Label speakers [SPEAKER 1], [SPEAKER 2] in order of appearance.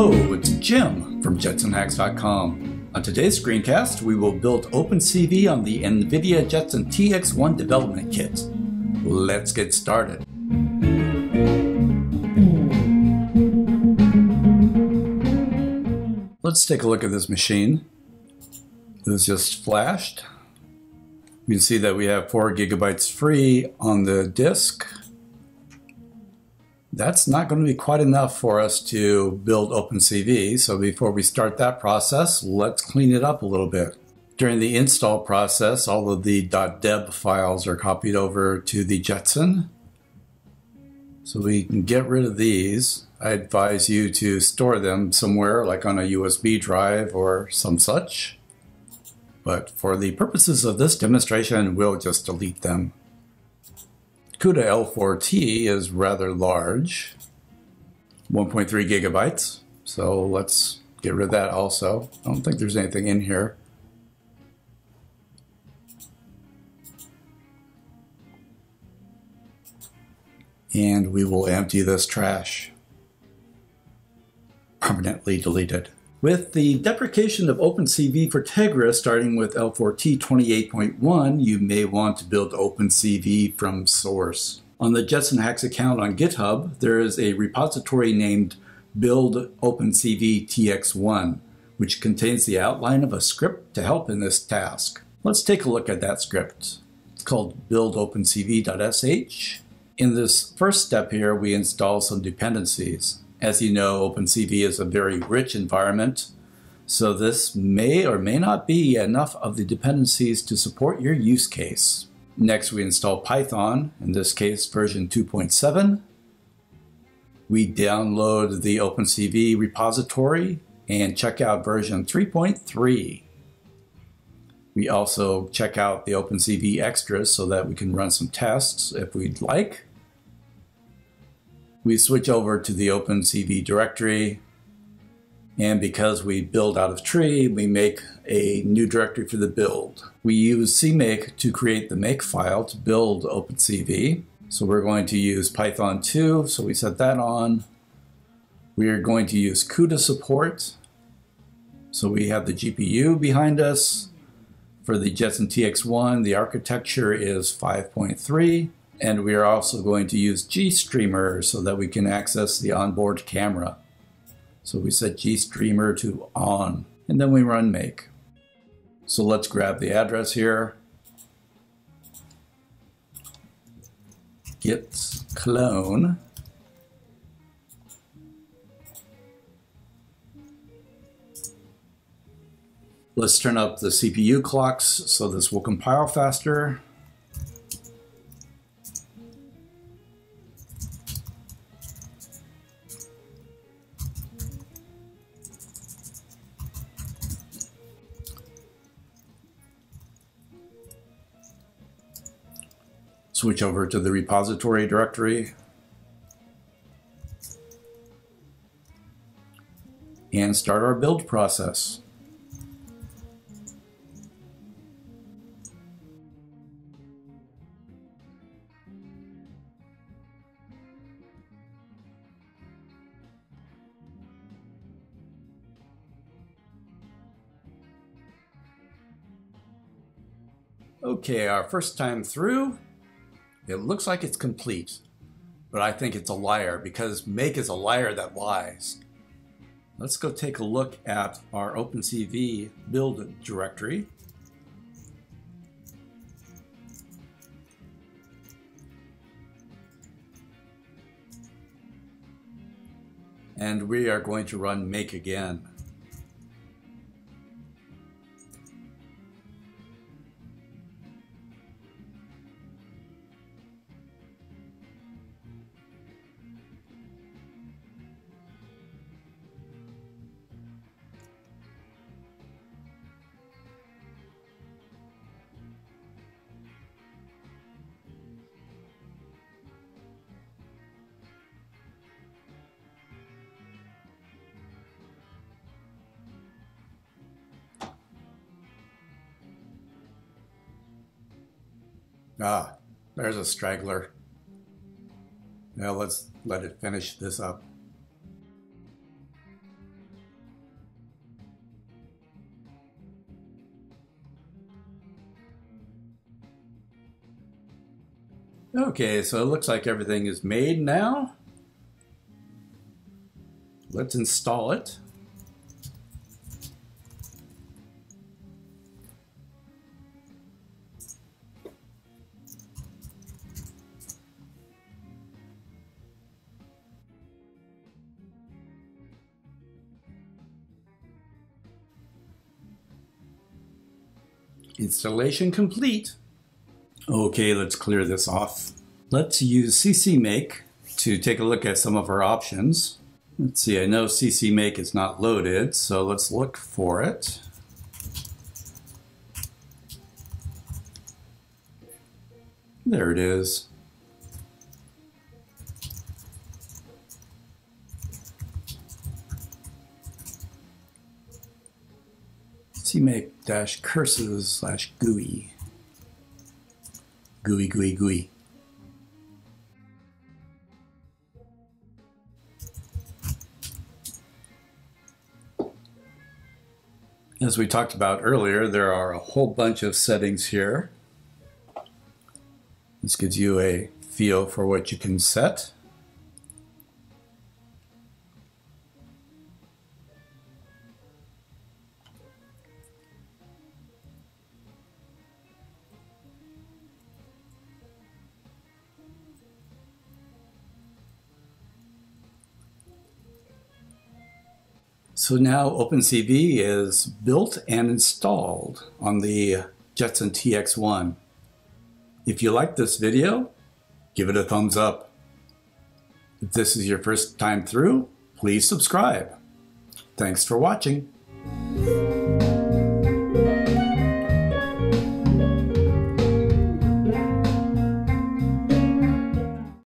[SPEAKER 1] Hello, it's Jim from JetsonHacks.com. On today's screencast, we will build OpenCV on the NVIDIA Jetson TX1 development kit. Let's get started. Let's take a look at this machine. It was just flashed. You can see that we have 4 gigabytes free on the disk that's not going to be quite enough for us to build OpenCV. So before we start that process, let's clean it up a little bit. During the install process, all of the .deb files are copied over to the Jetson. So we can get rid of these. I advise you to store them somewhere like on a USB drive or some such. But for the purposes of this demonstration, we'll just delete them. CUDA L4T is rather large, 1.3 gigabytes. So let's get rid of that also. I don't think there's anything in here. And we will empty this trash. Permanently deleted. With the deprecation of OpenCV for Tegra starting with L4T 28.1, you may want to build OpenCV from source. On the Jetson Hacks account on GitHub, there is a repository named Build OpenCV TX1, which contains the outline of a script to help in this task. Let's take a look at that script. It's called buildopencv.sh. In this first step here, we install some dependencies. As you know, OpenCV is a very rich environment, so this may or may not be enough of the dependencies to support your use case. Next, we install Python, in this case version 2.7. We download the OpenCV repository and check out version 3.3. We also check out the OpenCV extras so that we can run some tests if we'd like we switch over to the OpenCV directory. And because we build out of tree, we make a new directory for the build. We use CMake to create the make file to build OpenCV. So we're going to use Python 2, so we set that on. We are going to use CUDA support. So we have the GPU behind us. For the Jetson TX1, the architecture is 5.3. And we are also going to use GStreamer so that we can access the onboard camera. So we set GStreamer to on, and then we run make. So let's grab the address here. Git clone. Let's turn up the CPU clocks so this will compile faster. Switch over to the repository directory and start our build process. Okay, our first time through, it looks like it's complete, but I think it's a liar because make is a liar that lies. Let's go take a look at our OpenCV build directory. And we are going to run make again. Ah, there's a straggler. Now let's let it finish this up. Okay, so it looks like everything is made now. Let's install it. Installation complete. Okay, let's clear this off. Let's use CCMake to take a look at some of our options. Let's see, I know CCMake is not loaded, so let's look for it. There it is. CMake dash curses slash GUI. GUI, GUI, GUI. As we talked about earlier, there are a whole bunch of settings here. This gives you a feel for what you can set. So now OpenCV is built and installed on the Jetson TX1. If you like this video, give it a thumbs up. If this is your first time through, please subscribe. Thanks for watching.